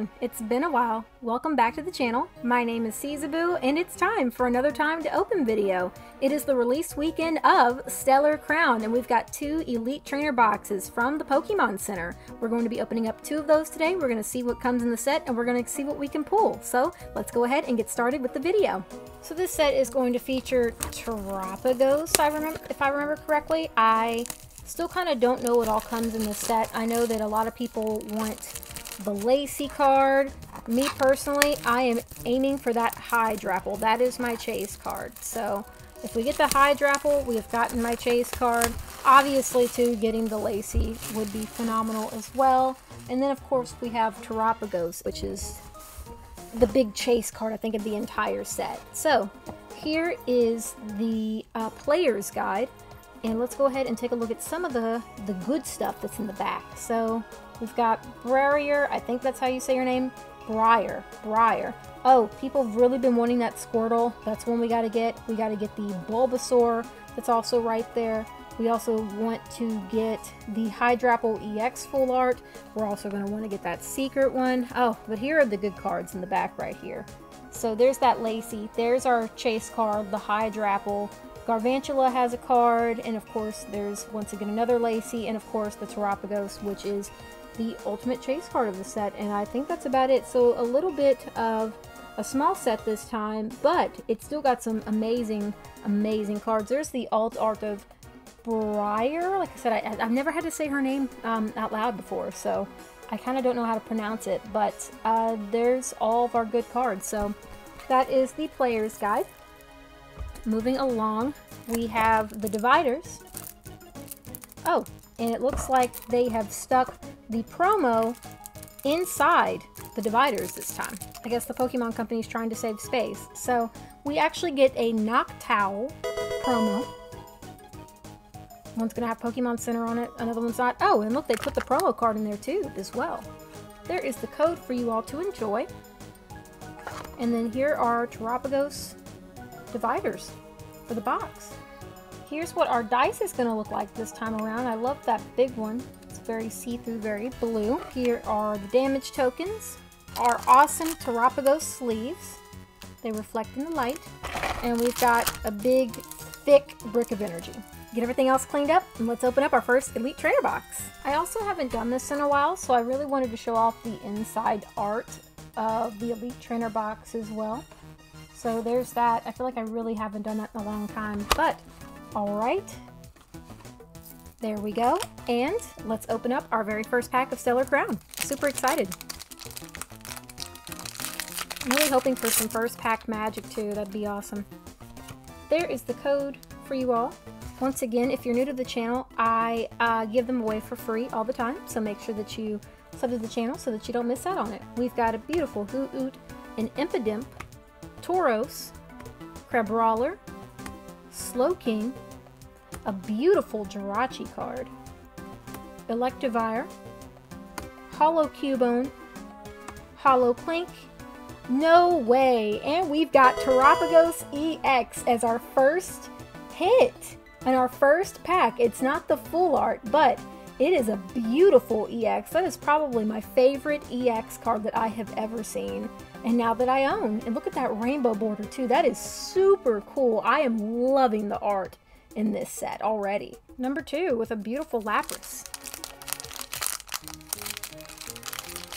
on? It's been a while. Welcome back to the channel. My name is Siezaboo and it's time for another time to open video. It is the release weekend of Stellar Crown and we've got two Elite Trainer boxes from the Pokemon Center. We're going to be opening up two of those today. We're going to see what comes in the set and we're going to see what we can pull. So let's go ahead and get started with the video. So this set is going to feature Terapagos, I remember, if I remember correctly. I still kind of don't know what all comes in the set. I know that a lot of people want the Lacy card. Me personally, I am aiming for that Hydrapple. That is my chase card. So if we get the Hydrapple, we have gotten my chase card. Obviously, too, getting the Lacy would be phenomenal as well. And then, of course, we have Terapagos, which is the big chase card, I think, of the entire set. So here is the uh, player's guide. And let's go ahead and take a look at some of the, the good stuff that's in the back. So We've got Briar. I think that's how you say your name. Briar. Briar. Oh, people have really been wanting that Squirtle. That's one we got to get. We got to get the Bulbasaur. That's also right there. We also want to get the Hydrapple EX full art. We're also going to want to get that secret one. Oh, but here are the good cards in the back right here. So there's that Lacy. There's our chase card, the Hydrapple. Galvantula has a card, and of course there's once again another Lacy, and of course the Terapagos, which is the ultimate chase card of the set, and I think that's about it. So a little bit of a small set this time, but it's still got some amazing, amazing cards. There's the alt art of Briar. Like I said, I, have never had to say her name um, out loud before, so I kind of don't know how to pronounce it, but uh, there's all of our good cards. So that is the player's guide. Moving along, we have the dividers. Oh, and it looks like they have stuck the promo inside the dividers this time. I guess the Pokemon Company is trying to save space. So we actually get a Noctowl promo. One's going to have Pokemon Center on it, another one's not. Oh, and look, they put the promo card in there too, as well. There is the code for you all to enjoy. And then here are Terapagos dividers for the box. Here's what our dice is going to look like this time around. I love that big one. Very see-through, very blue. Here are the damage tokens. Our awesome Terapagos sleeves. They reflect in the light. And we've got a big, thick brick of energy. Get everything else cleaned up, and let's open up our first Elite Trainer box. I also haven't done this in a while, so I really wanted to show off the inside art of the Elite Trainer box as well. So there's that. I feel like I really haven't done that in a long time, but all right. There we go. And let's open up our very first pack of Stellar Crown. Super excited. I'm really hoping for some first pack magic too. That'd be awesome. There is the code for you all. Once again, if you're new to the channel, I uh, give them away for free all the time. So make sure that you sub to the channel so that you don't miss out on it. We've got a beautiful Hoot an Impidimp, Tauros, Crabrawler, Slowking, a beautiful Jirachi card, Electivire, Hollow Cubone, Hollow Clink, no way! And we've got Terapagos EX as our first hit and our first pack. It's not the full art, but it is a beautiful EX. That is probably my favorite EX card that I have ever seen and now that I own. And look at that rainbow border too. That is super cool. I am loving the art in this set already. Number two with a beautiful Lapras.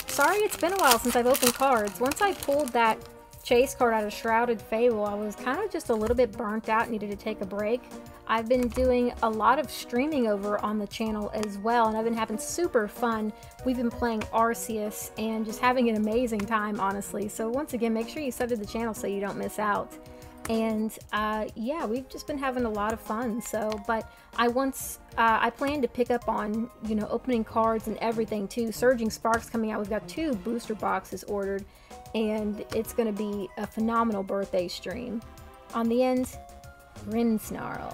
Sorry it's been a while since I've opened cards. Once I pulled that chase card out of Shrouded Fable, I was kind of just a little bit burnt out, needed to take a break. I've been doing a lot of streaming over on the channel as well, and I've been having super fun. We've been playing Arceus and just having an amazing time, honestly. So once again, make sure you sub to the channel so you don't miss out. And uh, yeah, we've just been having a lot of fun. So, but I once uh, I plan to pick up on you know opening cards and everything too. Surging Sparks coming out. We've got two booster boxes ordered, and it's going to be a phenomenal birthday stream. On the end, Grimmsnarl.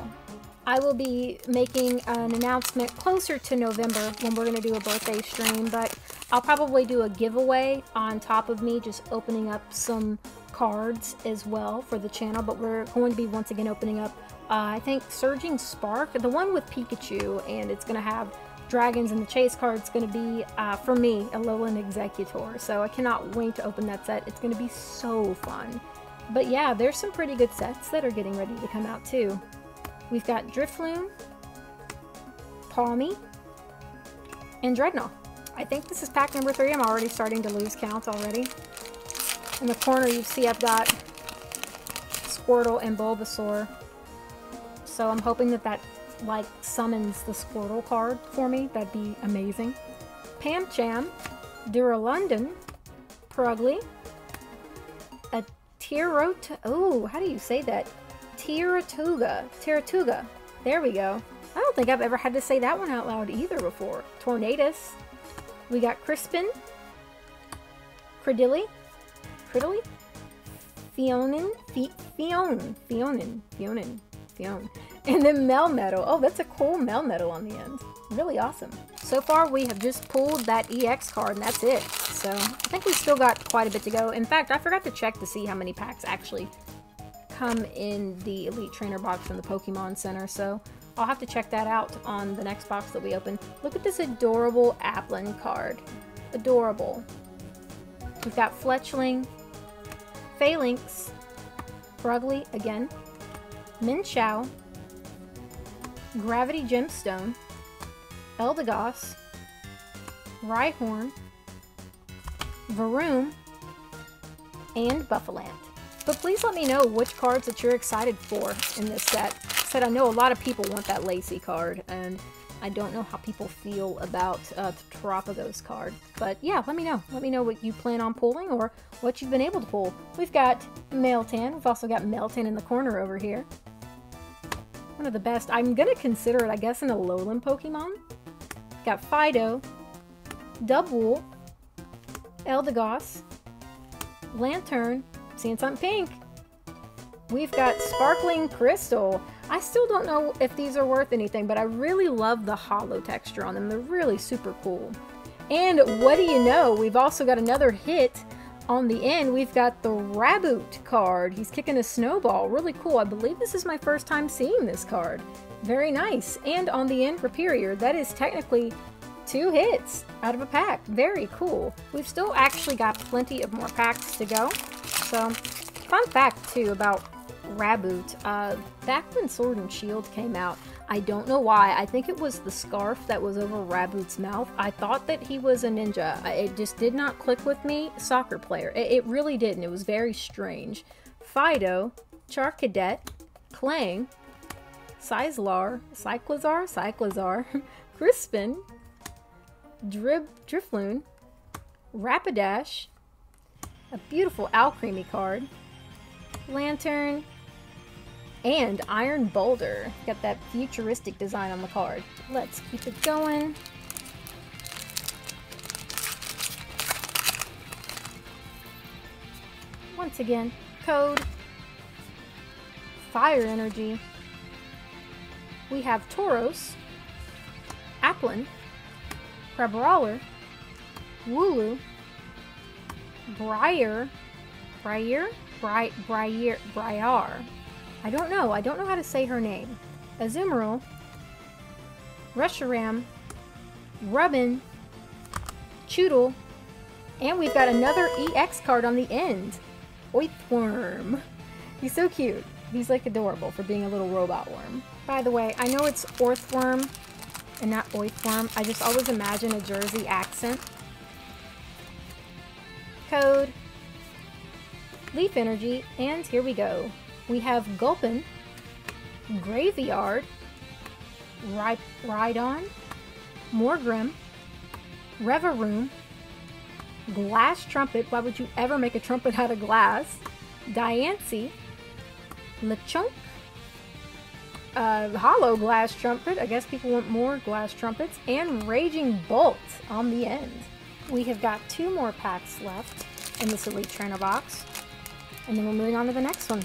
I will be making an announcement closer to November when we're going to do a birthday stream, but I'll probably do a giveaway on top of me just opening up some cards as well for the channel, but we're going to be once again opening up, uh, I think, Surging Spark, the one with Pikachu, and it's going to have dragons in the chase card is going to be, uh, for me, Alolan Exeggutor. So I cannot wait to open that set. It's going to be so fun. But yeah, there's some pretty good sets that are getting ready to come out too. We've got Drifloon, Palmy, and Drednaw. I think this is pack number three. I'm already starting to lose count already. In the corner, you see I've got Squirtle and Bulbasaur. So I'm hoping that that, like, summons the Squirtle card for me. That'd be amazing. Pancham, Duraludon, Purugly, a Tirot... Oh, how do you say that? Tiratuga. Tiratuga. There we go. I don't think I've ever had to say that one out loud either before. Tornadus. We got Crispin. Credilli. Credilli? Fionin? Fion. Fionin. Fionin. Fion. And then Melmetal. Oh, that's a cool Melmetal on the end. Really awesome. So far, we have just pulled that EX card, and that's it. So, I think we still got quite a bit to go. In fact, I forgot to check to see how many packs actually come in the Elite Trainer box from the Pokemon Center, so I'll have to check that out on the next box that we open. Look at this adorable Applin card. Adorable. We've got Fletchling, Falinks, Purugly again, Min Mienshao, Gravity Gemstone, Eldegoss, Rhyhorn, Varoom, and Bouffalant. But please let me know which cards that you're excited for in this set. I Said I know a lot of people want that Lacy card, and I don't know how people feel about uh, the Terapagos card. But yeah, let me know. Let me know what you plan on pulling or what you've been able to pull. We've got Meltan. We've also got Meltan in the corner over here. One of the best. I'm going to consider it, I guess, an Alolan Pokemon. Got Fidough, Dubwool, Eldegoss, Lanturn, something pink. We've got Sparkling Crystal. I still don't know if these are worth anything, but I really love the hollow texture on them. They're really super cool. And what do you know? We've also got another hit on the end. We've got the Raboot card. He's kicking a snowball. Really cool. I believe this is my first time seeing this card. Very nice. And on the end, Rhyperior. That is technically two hits out of a pack. Very cool. We've still actually got plenty of more packs to go. So, fun fact too about Raboot. Uh, back when Sword and Shield came out, I don't know why. I think it was the scarf that was over Raboot's mouth. I thought that he was a ninja. It just did not click with me. Soccer player. It, it really didn't. It was very strange. Fidough, Charcadet, Klang, Sizlar, Cyclizar, Cyclizar, Crispin, Drib, Drifloon, Rapidash, a beautiful Alcremie card, Lanturn, and Iron Boulder. Got that futuristic design on the card. Let's keep it going. Once again, code, fire energy. We have Tauros, Applin, Crabrawler, Wooloo, Briar, Briar, Briar, Briar, Briar. I don't know. I don't know how to say her name. Azumarill, Reshiram, Rubbin, Chewtle, and we've got another EX card on the end. Orthworm. He's so cute. He's like adorable for being a little robot worm. By the way, I know it's Orthworm and not Orthworm. I just always imagine a Jersey accent. Code, Leaf Energy, and here we go we have Gulpin, Graveyard, Rhydon, Morgrem, Revavroom, Glass Trumpet, why would you ever make a trumpet out of glass? Diancie, Lechonk, uh, Hollow Glass Trumpet, I guess people want more glass trumpets, and Raging Bolt on the end. We have got two more packs left in this Elite Trainer box, and then we're moving on to the next one.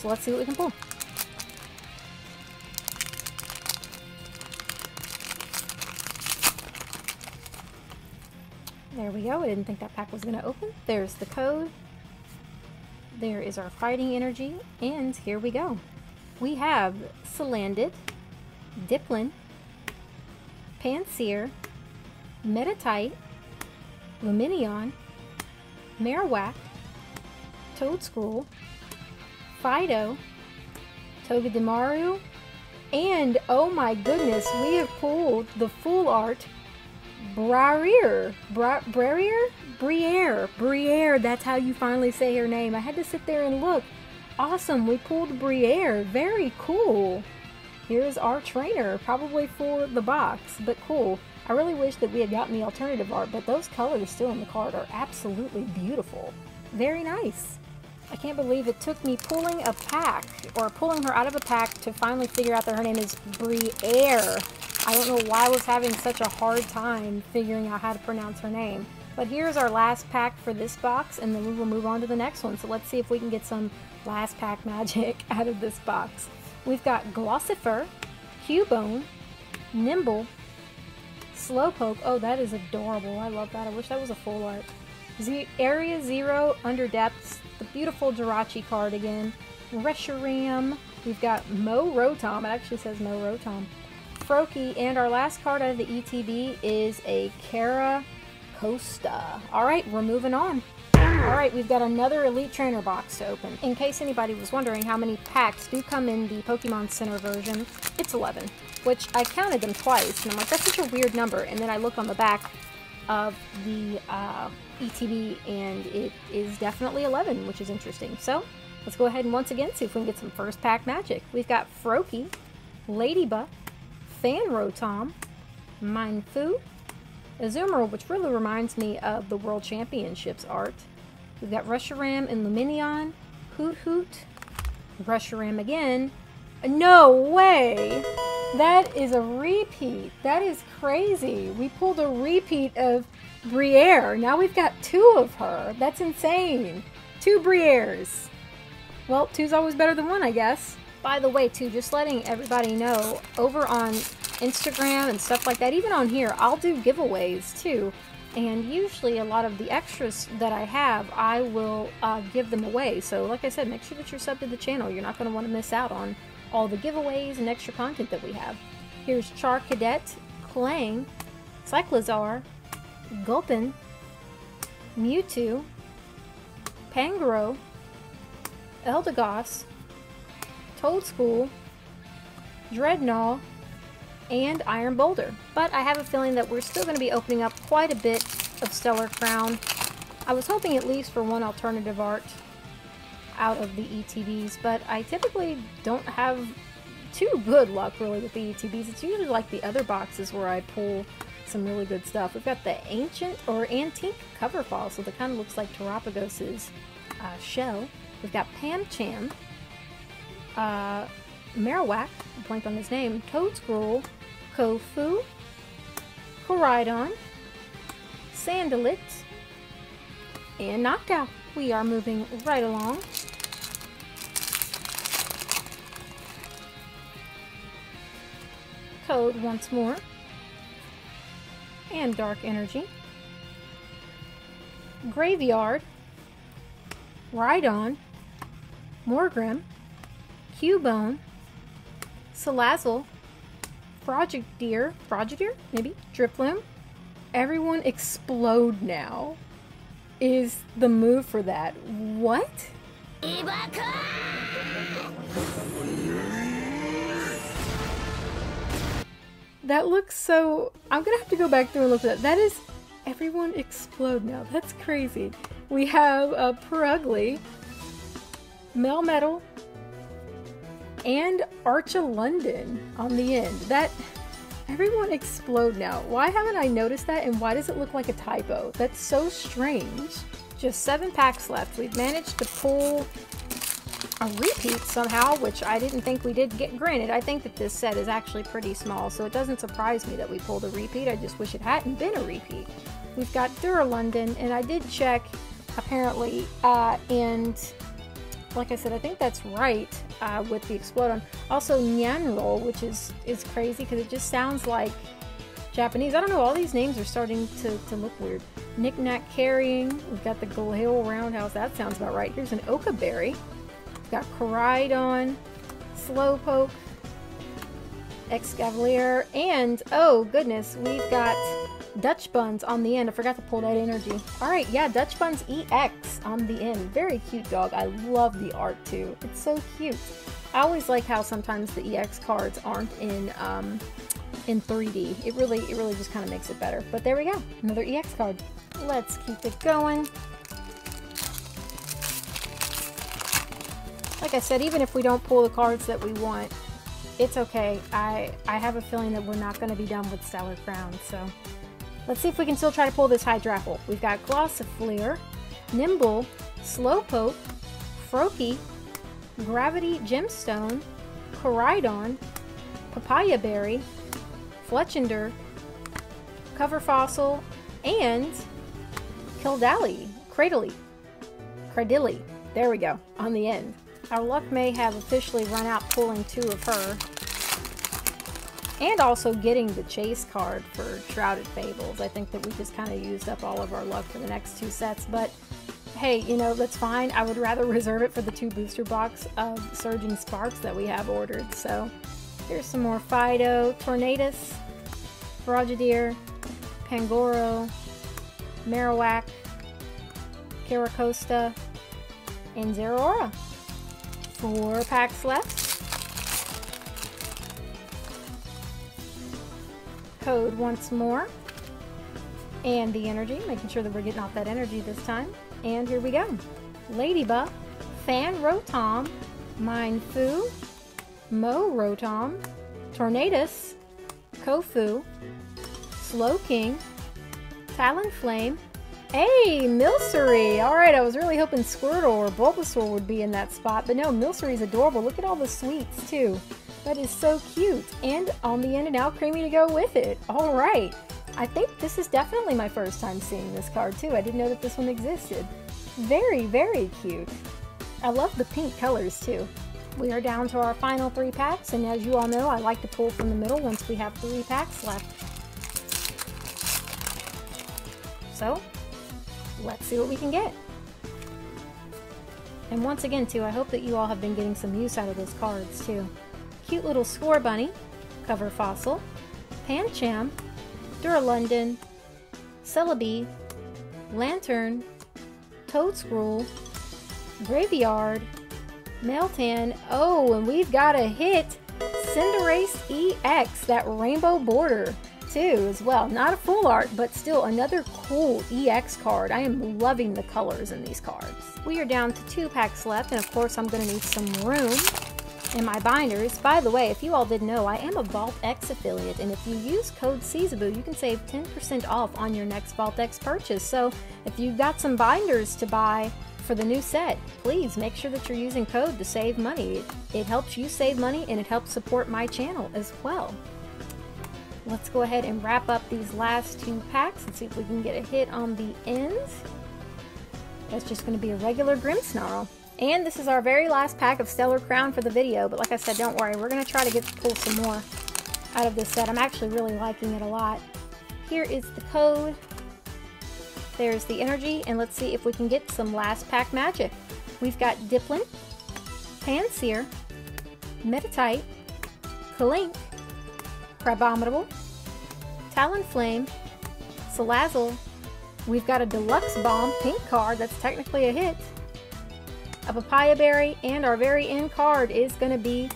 So let's see what we can pull. There we go. I didn't think that pack was going to open. There's the code. There is our fighting energy. And here we go. We have Salandit, Dipplin, Pansear, Meditite, Lumineon, Marowak, Toedscool, Fidough, Togedemaru, and oh my goodness, we have pulled the full art Briar. Bra Briar? Briere. Briere. That's how you finally say her name. I had to sit there and look. Awesome. We pulled Briere. Very cool. Here's our trainer, probably for the box, but cool. I really wish that we had gotten the alternative art, but those colors still in the card are absolutely beautiful. Very nice. I can't believe it took me pulling a pack, or pulling her out of a pack to finally figure out that her name is Briere. I don't know why I was having such a hard time figuring out how to pronounce her name. But here's our last pack for this box, and then we will move on to the next one. So let's see if we can get some last pack magic out of this box. We've got Glossifer, Cubone, Nymble, Slowpoke. Oh, that is adorable. I love that. I wish that was a full art. Z Area Zero, Under Depths, the beautiful Jirachi card again. Reshiram. We've got Mo Rotom. It actually says Mo Rotom. Froakie, and our last card out of the ETB is a Kara Costa. Alright, we're moving on. Alright, we've got another Elite Trainer box to open. In case anybody was wondering how many packs do come in the Pokemon Center version, it's 11. Which, I counted them twice, and I'm like, that's such a weird number. And then I look on the back of the uh, ETB, and it is definitely 11, which is interesting. So, let's go ahead and once again see if we can get some first pack magic. We've got Froakie, Ladybug, Fan Rotom, Mienfoo, Azumarill, which really reminds me of the World Championships art. We've got Reshiram and Lumineon, Hoot Hoothoot, Reshiram again. No way! That is a repeat. That is crazy. We pulled a repeat of Briere. Now we've got two of her. That's insane. Two Brieres. Well, two's always better than one, I guess. By the way, too, just letting everybody know, over on Instagram and stuff like that, even on here, I'll do giveaways too. And usually a lot of the extras that I have, I will uh, give them away. So like I said, make sure that you're subbed to the channel. You're not going to want to miss out on all the giveaways and extra content that we have. Here's Charcadet, Klang, Cyclizar, Gulpin, Mewtwo, Pangoro, Eldegoss, Toedscool, Drednaw, and Iron Boulder. But I have a feeling that we're still going to be opening up quite a bit of Stellar Crown. I was hoping at least for one alternative art out of the ETBs, but I typically don't have too good luck really with the ETBs. It's usually like the other boxes where I pull some really good stuff. We've got the Ancient or Antique cover fall, so that kind of looks like Terapagos' uh, shell. We've got Pancham, uh, Marowak, I blanked on his name, Toedscruel, Kofu, Koraidon, Salandit, and Noctowl. We are moving right along. Code once more. And Dark Energy. Graveyard. Rhydon. Morgrem. Cubone, Salazzle, Frogadier, Frogadier, maybe, Drifloon. Everyone explode now is the move for that. What? That looks so... I'm gonna have to go back through and look at that. That is... Everyone explode now. That's crazy. We have uh, Purugly, Melmetal, and Archaludon on the end. That everyone explode now. Why haven't I noticed that and why does it look like a typo? That's so strange. Just seven packs left. We've managed to pull a repeat somehow, which I didn't think we did get. Granted, I think that this set is actually pretty small, so it doesn't surprise me that we pulled a repeat. I just wish it hadn't been a repeat. We've got Duraludon, and I did check, apparently, uh, and like I said, I think that's right uh, with the Explodon. Also, Nyanroll, which is, is crazy because it just sounds like Japanese. I don't know, all these names are starting to, to look weird. Knickknack Carrying, we've got the Glalie Roundhouse, that sounds about right. Here's an Oka Berry. Got Koraidon, Slowpoke, Escavalier, and oh goodness, we've got Dachsbun on the end. I forgot to pull that energy. Alright, yeah, Dachsbun EX on the end. Very cute dog. I love the art too. It's so cute. I always like how sometimes the EX cards aren't in um, in 3D. It really, it really just kind of makes it better. But there we go, another EX card. Let's keep it going. Like I said, even if we don't pull the cards that we want, it's okay. I, I have a feeling that we're not going to be done with Stellar Crown, so let's see if we can still try to pull this Hydrapple. We've got Glossifleur, Nymble, Slowpoke, Froakie, Gravity Gemstone, Koraidon, Papaya Berry, Fletchinder, Cover Fossil, and Kildali, Cradily, Cradily. There we go, on the end. Our luck may have officially run out pulling two of her. And also getting the chase card for Shrouded Fables. I think that we just kind of used up all of our luck for the next two sets, but hey, you know, that's fine. I would rather reserve it for the two booster box of Surging Sparks that we have ordered, so Here's some more Fidough, Tornadus, Frogadier, Pangoro, Marowak, Carracosta, and Zeraora. Four packs left. Code once more. And the energy, making sure that we're getting off that energy this time. And here we go. Ladybug, Fan Rotom, Mienfoo, Mo Rotom, Tornadus, Kofu, Slow Slowking, Talonflame, Hey, Milcery! Alright, I was really hoping Squirtle or Bulbasaur would be in that spot, but no, Milcery's adorable. Look at all the sweets, too. That is so cute. And on the end and out creamy to go with it. Alright. I think this is definitely my first time seeing this card, too. I didn't know that this one existed. Very, very cute. I love the pink colors, too. We are down to our final three packs, and as you all know, I like to pull from the middle once we have three packs left. So, let's see what we can get. And once again, too, I hope that you all have been getting some use out of those cards, too. Cute little Scorbunny, Cover Fossil, Pancham, Duraludon, Celebi, Lanturn, Toedscruel, Graveyard, Meltan. Oh, and we've got a hit. Cinderace EX, that rainbow border too as well. Not a full art, but still another cool EX card. I am loving the colors in these cards. We are down to two packs left, and of course I'm going to need some room in my binders. By the way, if you all didn't know, I am a Vault X affiliate, and if you use code SIEZABOO, you can save 10% off on your next Vault X purchase. So if you've got some binders to buy, for the new set. Please make sure that you're using code to save money. It helps you save money and it helps support my channel as well. Let's go ahead and wrap up these last two packs and see if we can get a hit on the ends. That's just going to be a regular Grimmsnarl. And this is our very last pack of Stellar Crown for the video, but like I said, don't worry, we're going to try to get pull some more out of this set. I'm actually really liking it a lot. Here is the code. There's the energy, and let's see if we can get some last pack magic. We've got Dipplin, Pansear, Meditite, Klink, Crabominable, Talonflame, Salazzle. We've got a Deluxe Bomb pink card that's technically a hit. A Papaya Berry, and our very end card is going to be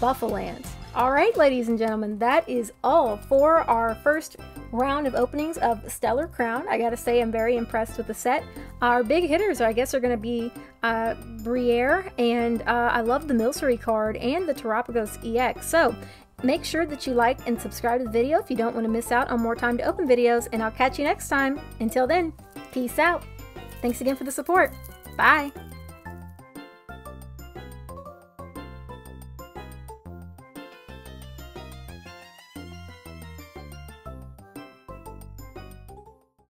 Bouffalant. Alright, ladies and gentlemen, that is all for our first round of openings of Stellar Crown. I gotta say, I'm very impressed with the set. Our big hitters, I guess, are gonna be uh, Briere, and uh, I love the Milcery card and the Terapagos EX. So, make sure that you like and subscribe to the video if you don't want to miss out on more time to open videos, and I'll catch you next time. Until then, peace out. Thanks again for the support. Bye.